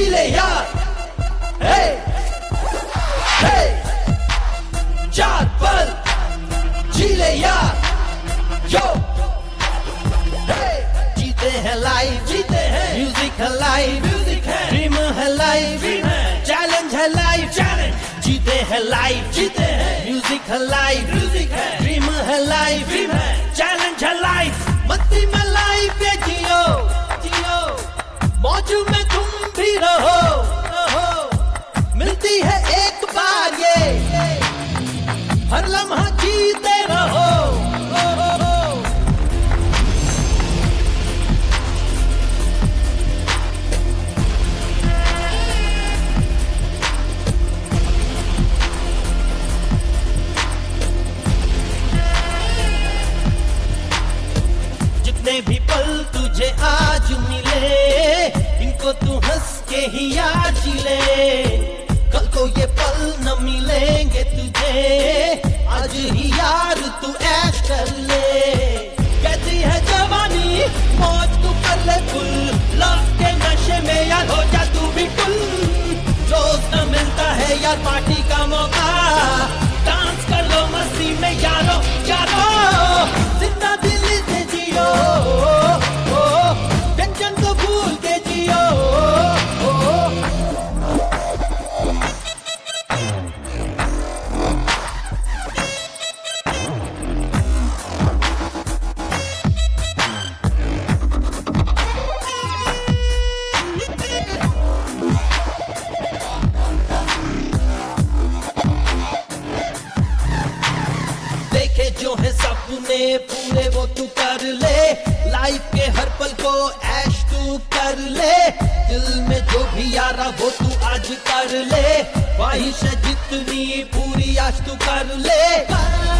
पीले यार हे हे चार पल जीले यार यो हे जीते हैं लाइव जीते हैं म्यूज़िक है लाइफ म्यूज़िक है ड्रीम है लाइफ ड्रीम है चैलेंज है लाइव चैलेंज जीते हैं लाइव जीते हैं म्यूज़िक है लाइफ म्यूज़िक है ड्रीम है लाइव ड्रीम है चैलेंज है लाइव भी पल तुझे आज मिले, इनको तू हंस के ही आज ले। कल को ये पल न मिलेंगे तुझे। सपने पूरे वो तू कर ले। लाइफ के हर पल को ऐश तू कर ले। दिल में जो भी यारा वो तू आज कर ले। ख्वाहिश जितनी पूरी आज तू कर ले ले।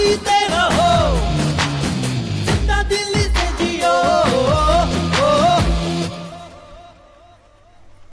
you there?